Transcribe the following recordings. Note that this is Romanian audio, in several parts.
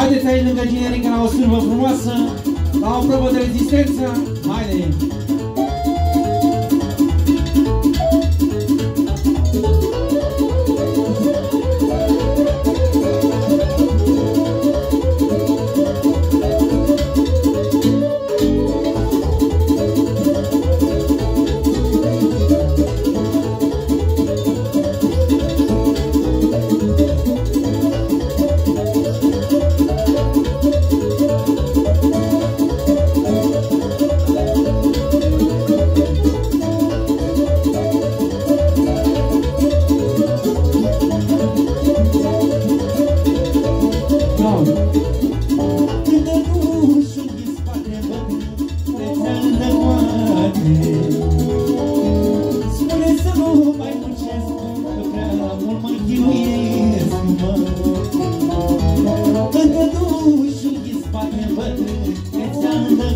Haideți aici lângă generică la o sârbă frumoasă, la o probă de rezistență. Haide! Spune să nu mai muncesc Că prea mult mă chinuiesc, mă Când te duci în ghispate, văd Că ți-am de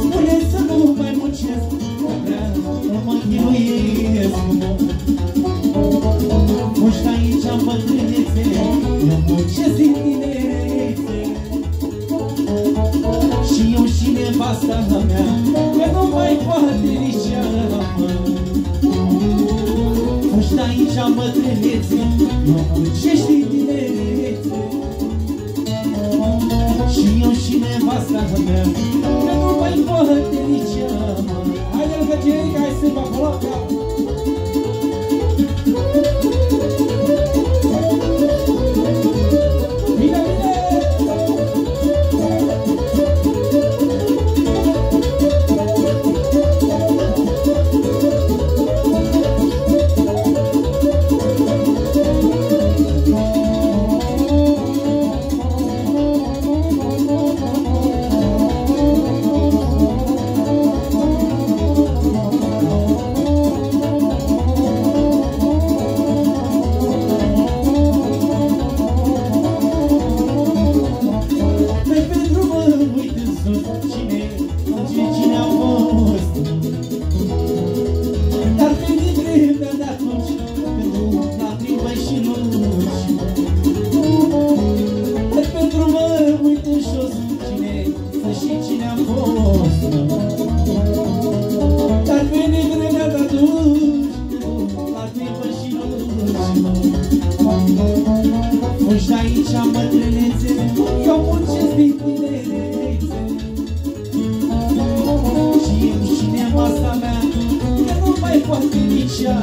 Spune să nu mai muncesc Că prea mult mă chinuiesc, mă Muști aici, bătrânețe Eu muncesc din nevasta mea Că nu mai poate nici ea da Ești aici mătrânețe Mă muncești tinerețe Și eu și nevasta mea Că nu mai poate nici ea Haide-l, Căcerica, cei care se acolo, gata! Fugi de am mătrânețe, eu muncesc din tinerețe Și eu și nevasta mea, că nu mai pot fi nici ea.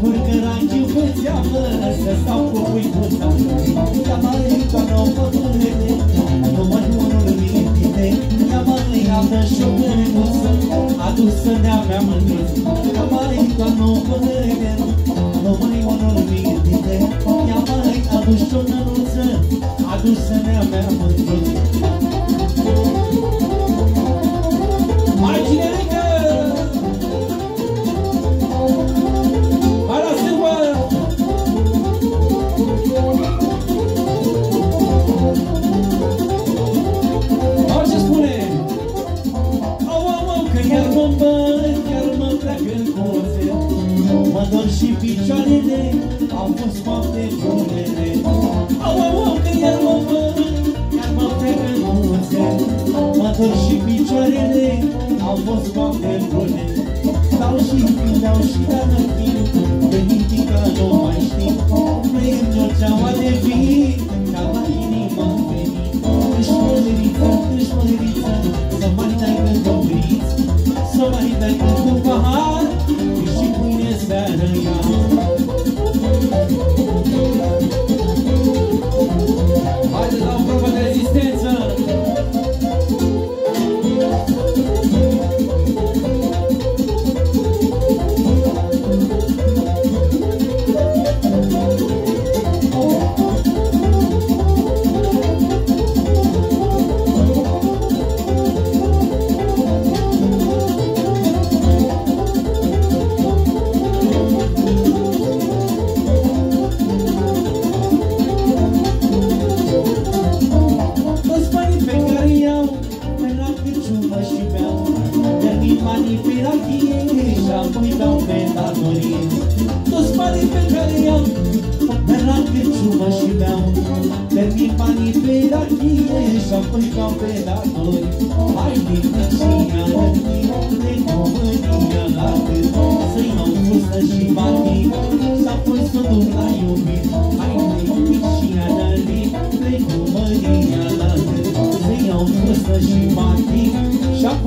Curcăraciu pe țeapă Să stau cu puicuța Ia mare toată o pădure Număr unul minutite Ia mare iată și o gărnuță Adusă de-a mea mândruț Ia mare toată o pădure Număr unul minutite Ia mare adus și o gărnuță Adusă de-a Au fost foarte bunele Au, au, au, că iar mă văd Iar mă trec în urțe Mă dor și picioarele Au fost foarte bune. Dau și pindeau și dar în timp Venitica nu mai știu Vrei păi în Georgia, oare vin manipiraghisha que vendatorii Toți banii pe dori. i-am Eram de ciumă și beam Termin banii que rachie Și-am pâinam pe datori Hai din căcina De comânia la cât Să-i iau fustă și banii Și apoi să duc la iubit Hai din căcina De comânia la cât Să-i iau fustă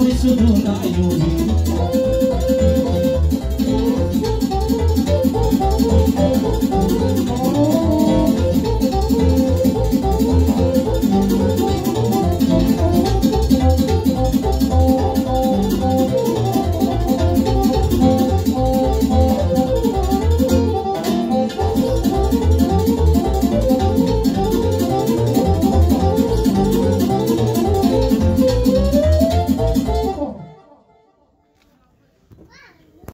れするないよ